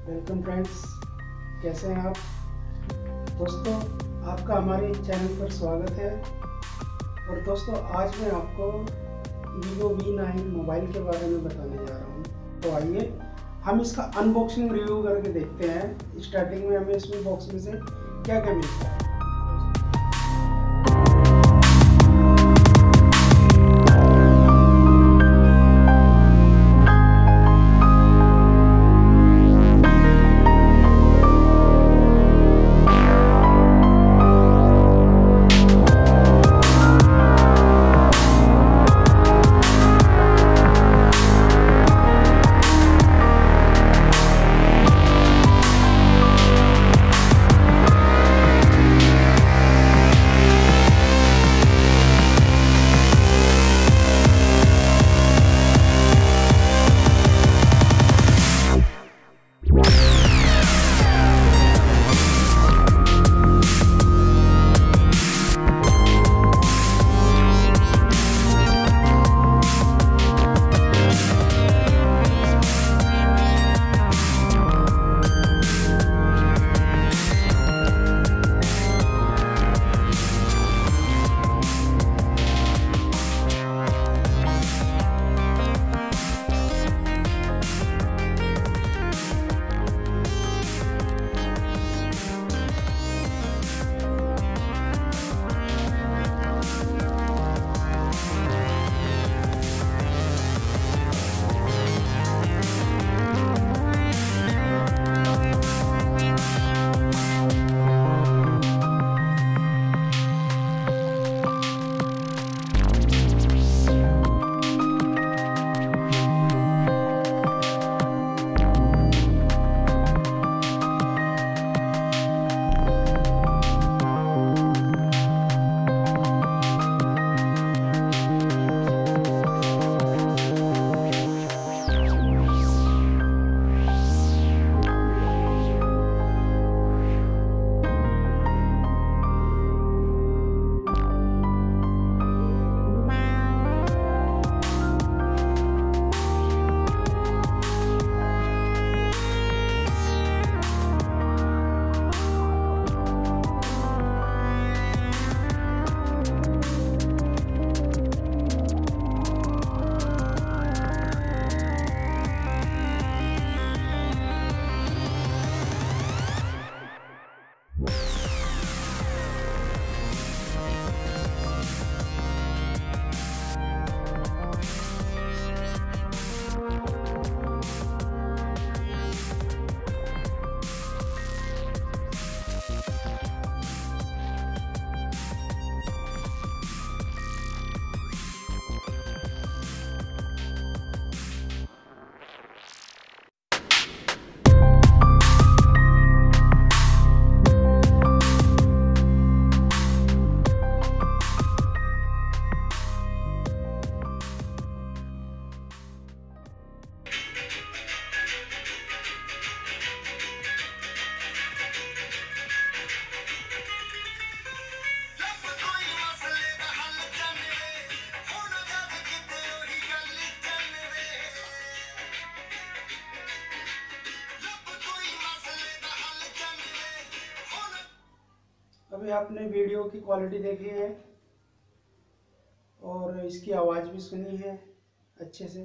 Welcome friends, कैसे हैं आप? दोस्तों, आपका हमारे चैनल पर स्वागत है। और दोस्तों, आज मैं आपको वीवो वी नाइन मोबाइल के बारे में बताने जा रहा हूँ। तो आइए, हम इसका अनबॉक्सिंग रिव्यू करके देखते हैं। स्टार्टिंग में हमें इसमें बॉक्स में से क्या क्या मिलता है। अभी आपने वीडियो की क्वालिटी देखी है और इसकी आवाज़ भी सुनी है अच्छे से।